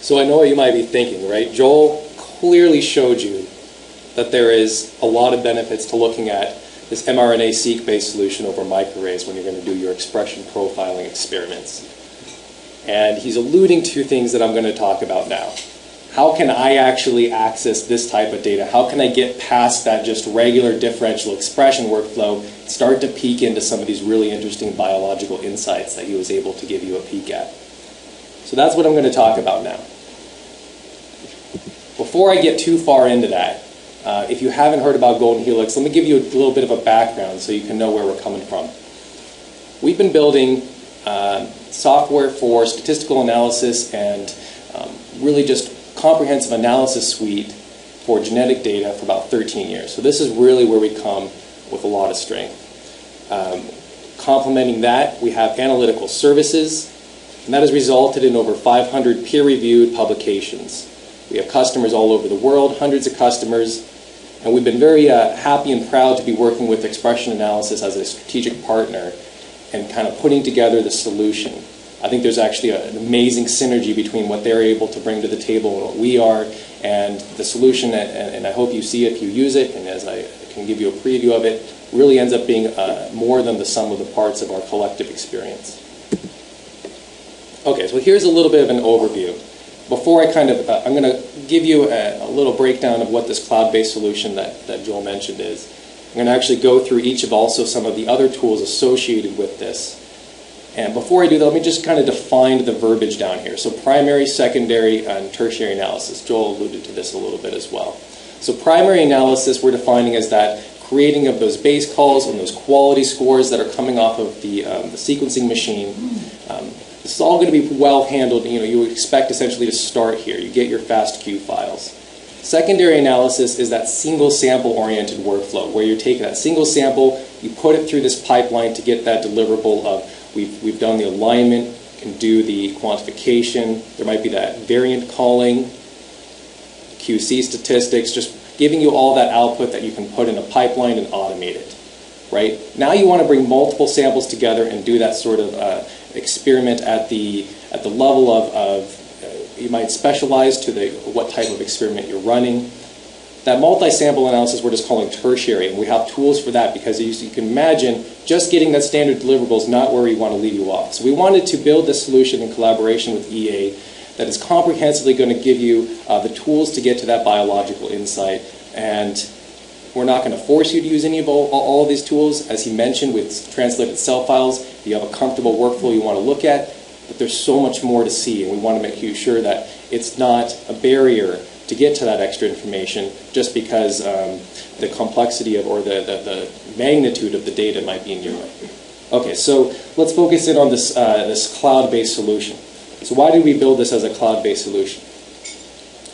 So I know what you might be thinking, right? Joel clearly showed you that there is a lot of benefits to looking at this mRNA-seq-based solution over microarrays when you're going to do your expression profiling experiments. And he's alluding to things that I'm going to talk about now. How can I actually access this type of data? How can I get past that just regular differential expression workflow, start to peek into some of these really interesting biological insights that he was able to give you a peek at? So that's what I'm going to talk about now. Before I get too far into that, uh, if you haven't heard about Golden Helix, let me give you a little bit of a background so you can know where we're coming from. We've been building uh, software for statistical analysis and um, really just comprehensive analysis suite for genetic data for about 13 years. So this is really where we come with a lot of strength. Um, complementing that, we have analytical services, and that has resulted in over 500 peer-reviewed publications. We have customers all over the world, hundreds of customers, and we've been very uh, happy and proud to be working with Expression Analysis as a strategic partner and kind of putting together the solution. I think there's actually a, an amazing synergy between what they're able to bring to the table and what we are, and the solution, and, and I hope you see if you use it, and as I can give you a preview of it, really ends up being uh, more than the sum of the parts of our collective experience. Okay, so here's a little bit of an overview before I kind of, uh, I'm going to give you a, a, little breakdown of what this cloud-based solution that, that Joel mentioned is. I'm going to actually go through each of also some of the other tools associated with this. And before I do that, let me just kind of define the verbiage down here. So primary, secondary, and tertiary analysis. Joel alluded to this a little bit as well. So primary analysis we're defining as that creating of those base calls and those quality scores that are coming off of the, um, the sequencing machine. This is all going to be well handled. You know, you expect essentially to start here. You get your FASTQ files. Secondary analysis is that single sample oriented workflow where you're taking that single sample, you put it through this pipeline to get that deliverable of we've, we've done the alignment, can do the quantification, there might be that variant calling, QC statistics, just giving you all that output that you can put in a pipeline and automate it. Right? Now you want to bring multiple samples together and do that sort of uh, experiment at the, at the level of, of uh, you might specialize to the, what type of experiment you're running. That multi-sample analysis we're just calling tertiary, and we have tools for that because you, you can imagine just getting that standard deliverable is not where we want to leave you off. So we wanted to build this solution in collaboration with EA that is comprehensively going to give you uh, the tools to get to that biological insight. And we're not going to force you to use any of all, all of these tools. As he mentioned with translated cell files, you have a comfortable workflow you want to look at, but there's so much more to see, and we want to make you sure that it's not a barrier to get to that extra information just because um, the complexity of or the, the, the, magnitude of the data might be in your way. Okay, so let's focus in on this, uh, this cloud-based solution. So why did we build this as a cloud-based solution?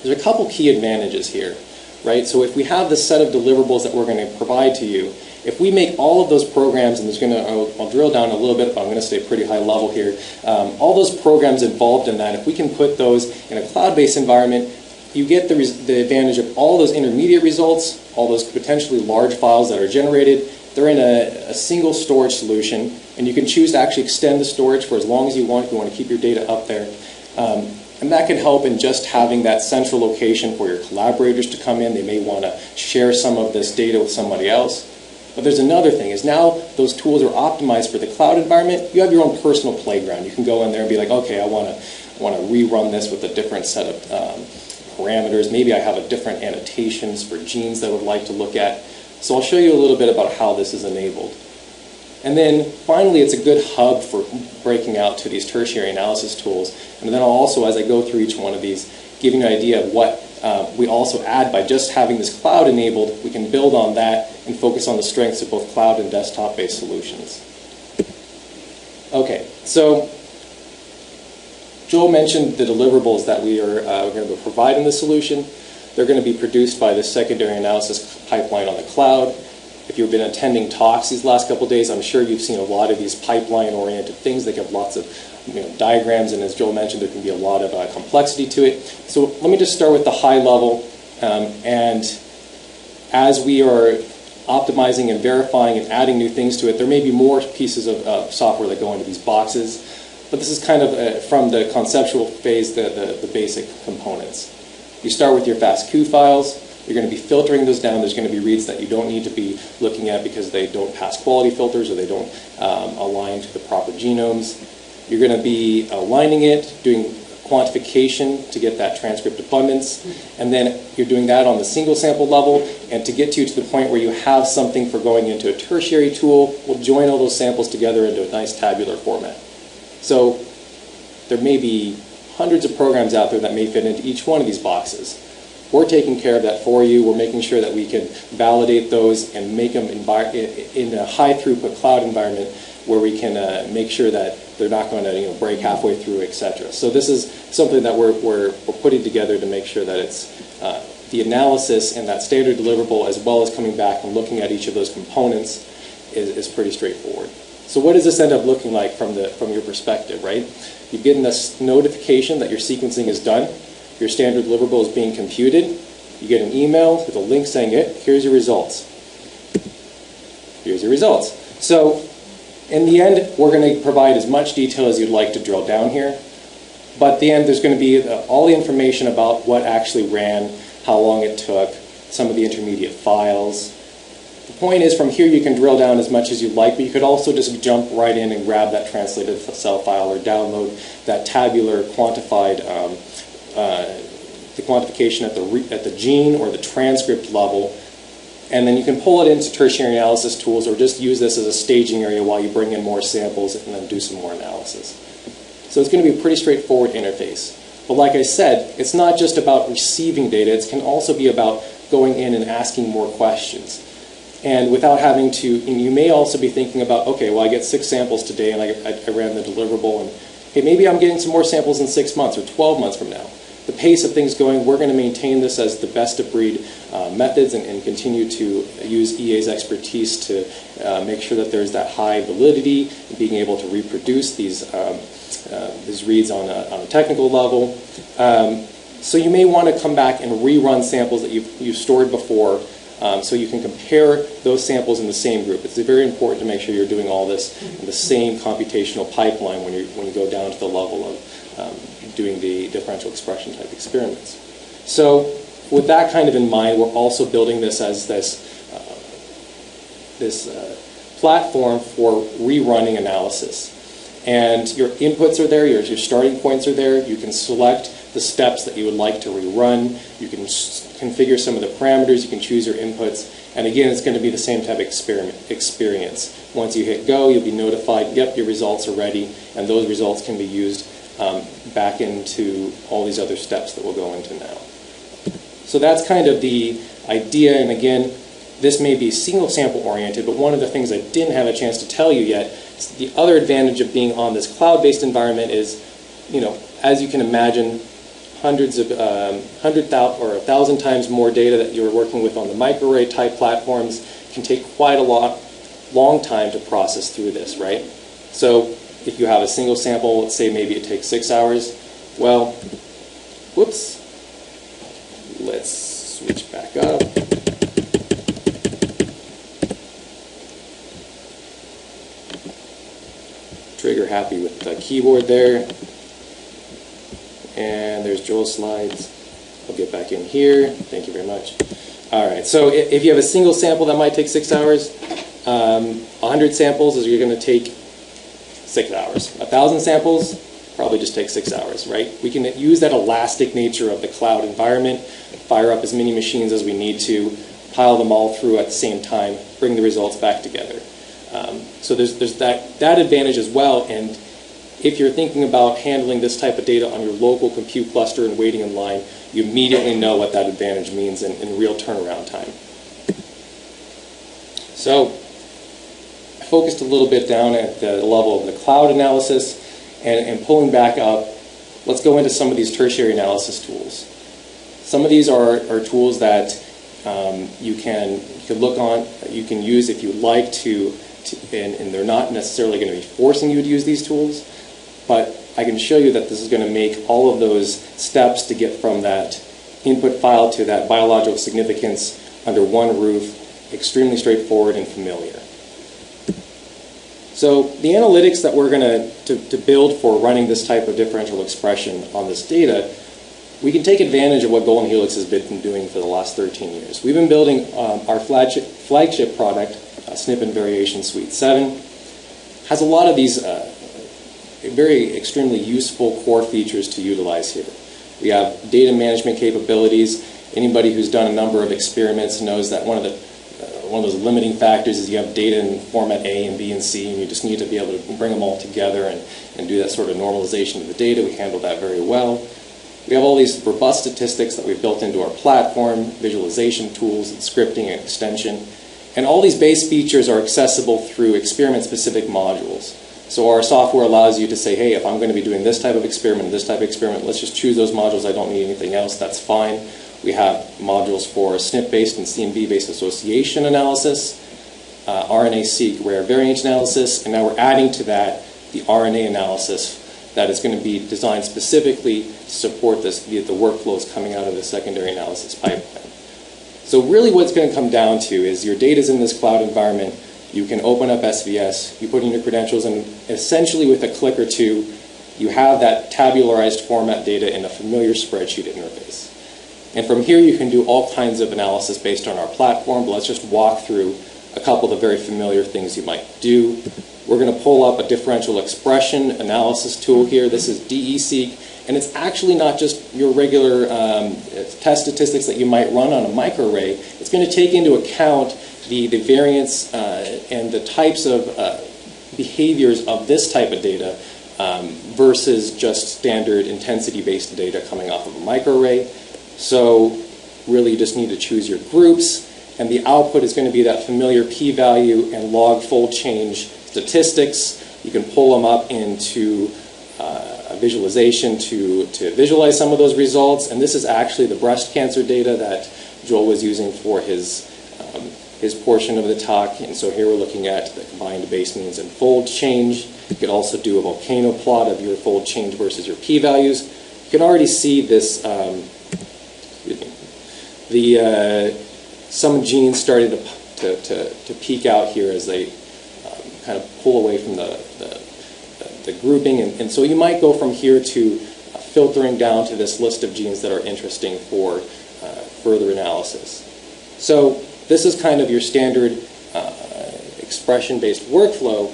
There's a couple key advantages here, right? So if we have the set of deliverables that we're going to provide to you, if we make all of those programs, and there's going to, I'll, I'll, drill down a little bit, but I'm going to stay pretty high level here. Um, all those programs involved in that, if we can put those in a cloud-based environment, you get the, the advantage of all those intermediate results, all those potentially large files that are generated. They're in a, a single storage solution, and you can choose to actually extend the storage for as long as you want if you want to keep your data up there. Um, and that can help in just having that central location for your collaborators to come in. They may want to share some of this data with somebody else. But there's another thing, is now those tools are optimized for the cloud environment. You have your own personal playground. You can go in there and be like, okay, I want to want to rerun this with a different set of um, parameters. Maybe I have a different annotations for genes that I would like to look at. So I'll show you a little bit about how this is enabled. And then finally, it's a good hub for breaking out to these tertiary analysis tools. And then I'll also, as I go through each one of these, give you an idea of what uh, we also add by just having this cloud enabled, we can build on that and focus on the strengths of both cloud and desktop-based solutions. Okay, so Joel mentioned the deliverables that we are uh, going to provide in the solution. They're going to be produced by the secondary analysis pipeline on the cloud. If you've been attending talks these last couple days, I'm sure you've seen a lot of these pipeline-oriented things. They have lots of you know, diagrams, and as Joel mentioned, there can be a lot of uh, complexity to it. So let me just start with the high level. Um, and as we are optimizing and verifying and adding new things to it, there may be more pieces of uh, software that go into these boxes. but this is kind of uh, from the conceptual phase, the, the, the basic components. You start with your FASTQ files. You're going to be filtering those down. There's going to be reads that you don't need to be looking at because they don't pass quality filters or they don't um, align to the proper genomes. You're going to be aligning it, doing quantification to get that transcript abundance, and then you're doing that on the single sample level, and to get you to the point where you have something for going into a tertiary tool, we'll join all those samples together into a nice tabular format. So there may be hundreds of programs out there that may fit into each one of these boxes. We're taking care of that for you. We're making sure that we can validate those and make them in a high throughput cloud environment where we can uh, make sure that they're not going to you know, break halfway through, etc. So this is something that we're, we're, we're putting together to make sure that it's uh, the analysis and that standard deliverable as well as coming back and looking at each of those components is, is pretty straightforward. So what does this end up looking like from, the, from your perspective, right? You've getting this notification that your sequencing is done. Your standard deliverable is being computed. You get an email with a link saying, it, here's your results. Here's your results. So in the end, we're going to provide as much detail as you'd like to drill down here. But at the end, there's going to be uh, all the information about what actually ran, how long it took, some of the intermediate files. The point is, from here you can drill down as much as you'd like, but you could also just jump right in and grab that translated cell file or download that tabular quantified, um, Uh, the quantification at the, at the gene or the transcript level and then you can pull it into tertiary analysis tools or just use this as a staging area while you bring in more samples and then do some more analysis. So it's going to be a pretty straightforward interface. But like I said, it's not just about receiving data, it can also be about going in and asking more questions. And without having to, you may also be thinking about, okay, well, I get six samples today and I, I, I ran the deliverable, and hey, maybe I'm getting some more samples in six months or 12 months from now the pace of things going, we're going to maintain this as the best of breed uh, methods and, and, continue to use EA's expertise to uh, make sure that there's that high validity, and being able to reproduce these, um, uh, these reads on a, on a technical level. Um, so you may want to come back and rerun samples that you've, you've stored before um, so you can compare those samples in the same group. It's very important to make sure you're doing all this in the same computational pipeline when, you when you go down to the level of um, doing the differential expression type experiments. So with that kind of in mind, we're also building this as this, uh, this uh, platform for rerunning analysis. And your inputs are there, your, your starting points are there. You can select the steps that you would like to rerun. You can configure some of the parameters. You can choose your inputs. And again, it's going to be the same type of experiment, experience. Once you hit go, you'll be notified, yep, your results are ready, and those results can be used um, back into all these other steps that we'll go into now. So that's kind of the idea, and again, this may be single sample oriented, but one of the things I didn't have a chance to tell you yet, the other advantage of being on this cloud-based environment is, you know, as you can imagine, hundreds of, um, hundred thousand or a thousand times more data that you're working with on the microarray type platforms can take quite a lot, long time to process through this, right? So if you have a single sample, let's say maybe it takes six hours, well, whoops, let's switch back up. Trigger happy with the keyboard there. And Joel's slides. I'll get back in here. Thank you very much. All right, so if you have a single sample that might take six hours, um, 100 samples is you're going to take six hours. A thousand samples probably just takes six hours, right? We can use that elastic nature of the cloud environment, fire up as many machines as we need to, pile them all through at the same time, bring the results back together. Um, so there's, there's that, that advantage as well. And if you're thinking about handling this type of data on your local compute cluster and waiting in line, you immediately know what that advantage means in, in real turnaround time. So I focused a little bit down at the level of the cloud analysis and, and pulling back up, let's go into some of these tertiary analysis tools. Some of these are, are tools that um, you, can, you can look on, you can use if you'd like to, to and, and they're not necessarily going to be forcing you to use these tools, but I can show you that this is going to make all of those steps to get from that input file to that biological significance under one roof extremely straightforward and familiar. So the analytics that we're going to, to build for running this type of differential expression on this data, we can take advantage of what Golden Helix has been doing for the last 13 years. We've been building um, our flagship, flagship product, uh, SNP and Variation Suite 7, has a lot of these uh, very extremely useful core features to utilize here. We have data management capabilities. Anybody who's done a number of experiments knows that one of the uh, one of those limiting factors is you have data in format A and B and C, and you just need to be able to bring them all together and, and do that sort of normalization of the data. We handle that very well. We have all these robust statistics that we've built into our platform, visualization tools, and scripting and extension. And all these base features are accessible through experiment-specific modules. So our software allows you to say, hey, if I'm going to be doing this type of experiment, this type of experiment, let's just choose those modules. I don't need anything else. That's fine. We have modules for SNP-based and CNV-based association analysis, uh, RNA-seq rare variant analysis, and now we're adding to that the RNA analysis that is going to be designed specifically to support this, the, the workflows coming out of the secondary analysis pipeline. So really what's going to come down to is your data is in this cloud environment, you can open up SVS, you put in your credentials, and essentially with a click or two, you have that tabularized format data in a familiar spreadsheet interface. And from here, you can do all kinds of analysis based on our platform, but let's just walk through a couple of the very familiar things you might do. We're going to pull up a differential expression analysis tool here. This is DESeq, and it's actually not just your regular um, test statistics that you might run on a microarray. It's going to take into account the, the variance uh, and the types of uh, behaviors of this type of data um, versus just standard intensity-based data coming off of a microarray. So really you just need to choose your groups and the output is going to be that familiar p-value and log fold change statistics. You can pull them up into uh, a visualization to, to visualize some of those results and this is actually the breast cancer data that Joel was using for his his portion of the talk. And so here we're looking at the combined base means and fold change. You could also do a volcano plot of your fold change versus your p-values. You can already see this, um, the, uh, some genes started to, to, to, to, peak out here as they um, kind of pull away from the, the, the grouping. And, and, so you might go from here to uh, filtering down to this list of genes that are interesting for uh, further analysis. So this is kind of your standard uh, expression-based workflow,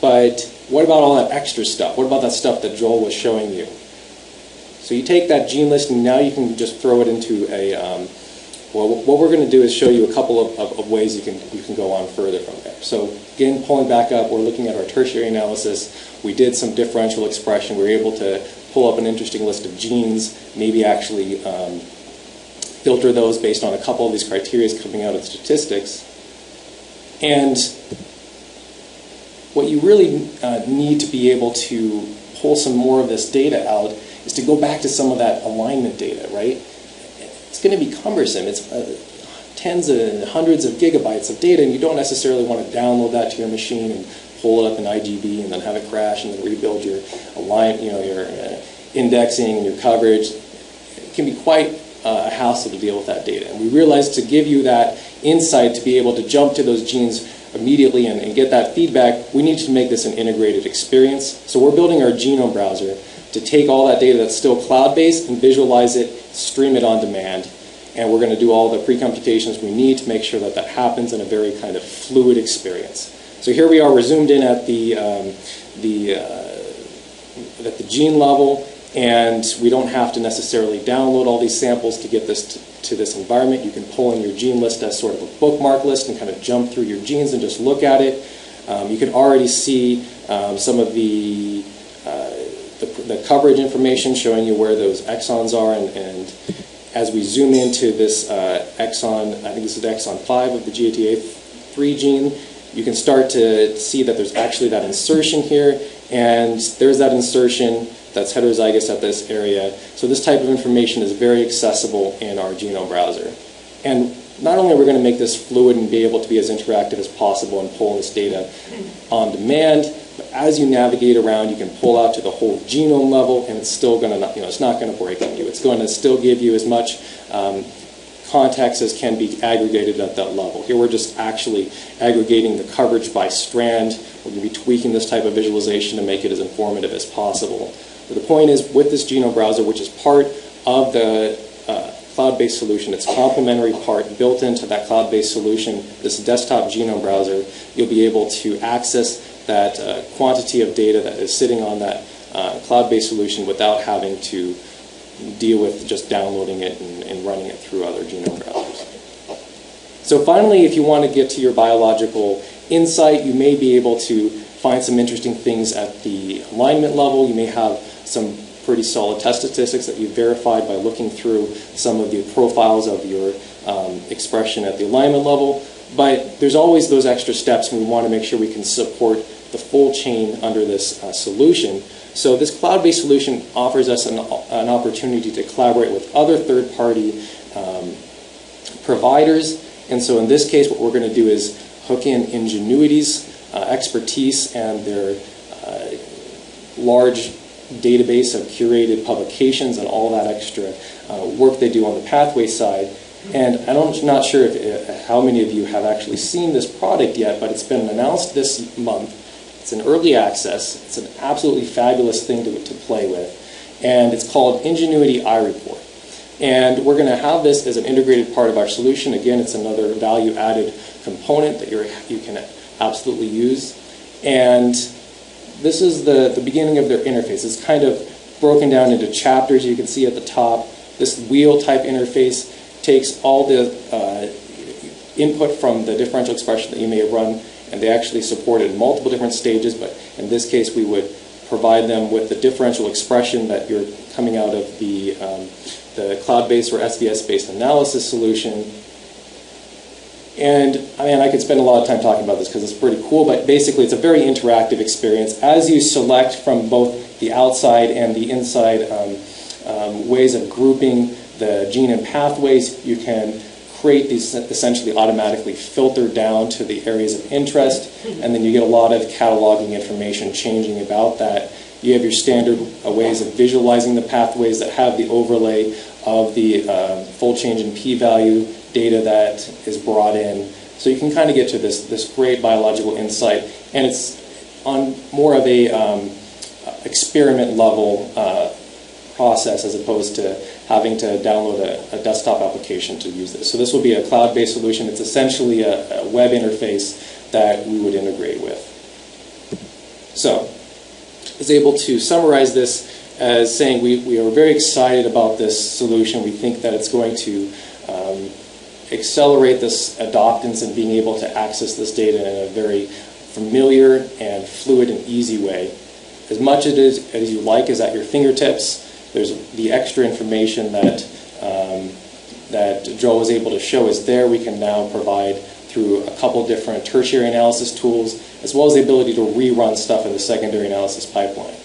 but what about all that extra stuff? What about that stuff that Joel was showing you? So you take that gene list and now you can just throw it into a, um, well, what we're going to do is show you a couple of, of, of, ways you can, you can go on further from there. So again, pulling back up, we're looking at our tertiary analysis. We did some differential expression. We were able to pull up an interesting list of genes, maybe actually um, filter those based on a couple of these criteria coming out of statistics. And what you really uh, need to be able to pull some more of this data out is to go back to some of that alignment data, right? It's going to be cumbersome. It's uh, tens and hundreds of gigabytes of data, and you don't necessarily want to download that to your machine and pull it up in IGB and then have it crash and then rebuild your align, you know, your uh, indexing and your coverage. It can be quite uh, a hassle to deal with that data. And we realized to give you that insight to be able to jump to those genes immediately and, and, get that feedback, we need to make this an integrated experience. So we're building our genome browser to take all that data that's still cloud-based and visualize it, stream it on demand, and we're going to do all the pre-computations we need to make sure that that happens in a very kind of fluid experience. So here we are, we're zoomed in at the, um, the, uh, at the gene level, and we don't have to necessarily download all these samples to get this to, this environment. You can pull in your gene list as sort of a bookmark list and kind of jump through your genes and just look at it. Um, you can already see um, some of the, uh, the, the, coverage information showing you where those exons are. And, and as we zoom into this uh, exon, I think this is exon 5 of the GATA3 gene, you can start to see that there's actually that insertion here. And there's that insertion that's heterozygous at this area. So this type of information is very accessible in our genome browser. And not only are we going to make this fluid and be able to be as interactive as possible and pull this data on demand, but as you navigate around, you can pull out to the whole genome level, and it's still going to, you know, it's not going to break on you. It's going to still give you as much um, as can be aggregated at that level. Here we're just actually aggregating the coverage by strand. We're going to be tweaking this type of visualization to make it as informative as possible. The point is, with this genome browser, which is part of the uh, cloud-based solution, it's a complementary part built into that cloud-based solution, this desktop genome browser, you'll be able to access that uh, quantity of data that is sitting on that uh, cloud-based solution without having to deal with just downloading it and, and running it through other genome browsers. So finally, if you want to get to your biological insight, you may be able to find some interesting things at the alignment level. You may have some pretty solid test statistics that you've verified by looking through some of the profiles of your um, expression at the alignment level. But there's always those extra steps, and we want to make sure we can support the full chain under this uh, solution. So this cloud-based solution offers us an, an, opportunity to collaborate with other third-party um, providers. And so in this case, what we're going to do is hook in Ingenuity's uh, expertise and their uh, large database of curated publications and all that extra uh, work they do on the pathway side. And I'm not sure if, uh, how many of you have actually seen this product yet, but it's been announced this month it's an early access. It's an absolutely fabulous thing to, to play with. And it's called Ingenuity iReport. And we're going to have this as an integrated part of our solution. Again, it's another value added component that you can absolutely use. And this is the, the beginning of their interface. It's kind of broken down into chapters you can see at the top. This wheel type interface takes all the uh, input from the differential expression that you may have run and they actually supported multiple different stages, but in this case we would provide them with the differential expression that you're coming out of the, um, the cloud-based or SVS-based analysis solution. And I mean, I could spend a lot of time talking about this because it's pretty cool, but basically it's a very interactive experience. As you select from both the outside and the inside um, um, ways of grouping the gene and pathways, you can create these essentially automatically filter down to the areas of interest, and then you get a lot of cataloging information changing about that. You have your standard uh, ways of visualizing the pathways that have the overlay of the uh, fold change in p-value data that is brought in. So you can kind of get to this, this great biological insight, and it's on more of a um, experiment level uh, process as opposed to having to download a, a, desktop application to use this. So this will be a cloud-based solution. It's essentially a, a web interface that we would integrate with. So I was able to summarize this as saying we, we are very excited about this solution. We think that it's going to um, accelerate this adoptance and being able to access this data in a very familiar and fluid and easy way. As much as, as you like is at your fingertips, there's the extra information that, um, that Joel was able to show is there. We can now provide through a couple different tertiary analysis tools, as well as the ability to rerun stuff in the secondary analysis pipeline.